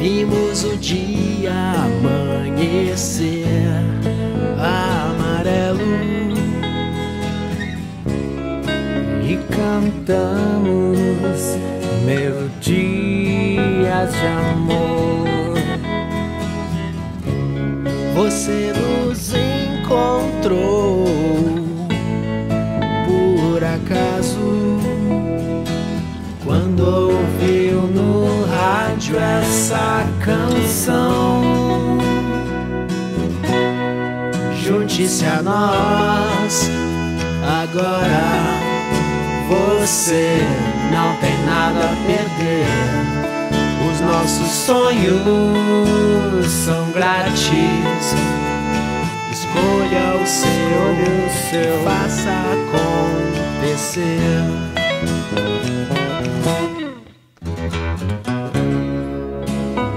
Vimos o dia amanhecer cantamos melodias de amor. Você nos encontrou por acaso quando ouviu no rádio essa canção. Junte-se a nós agora. Você não tem nada a perder. Os nossos sonhos são grátis. Escolha o seu, o seu. faça acontecer.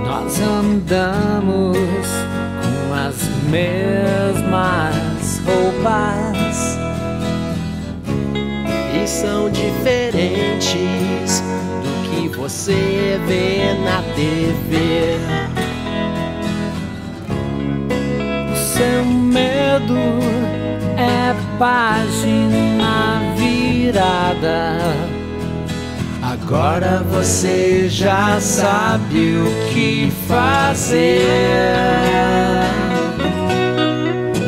Nós andamos com as mesmas roupas e são diferentes do que você vê na TV. Seu medo é página virada. Agora você já sabe o que fazer.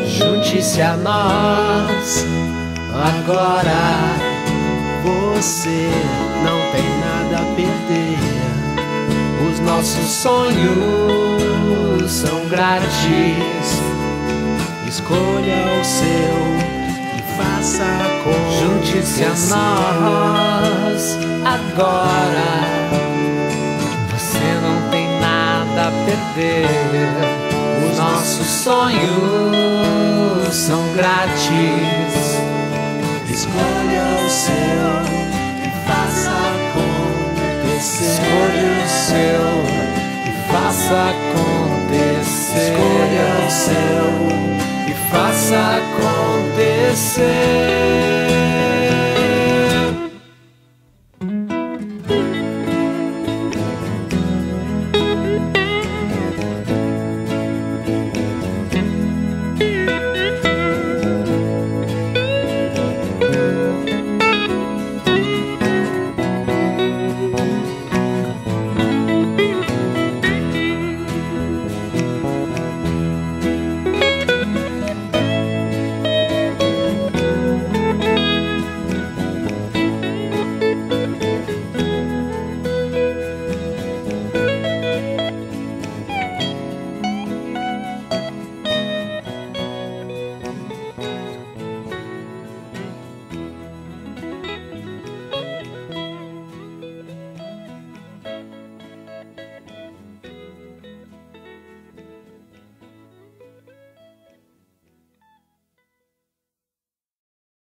Junte-se a nós agora. Você não tem nada a perder. Os nossos sonhos são grátis. Escolha o seu e faça com Junte-se a nós agora. Você não tem nada a perder. Os nossos sonhos são grátis. Acontecer. Escolha o seu e faça acontecer.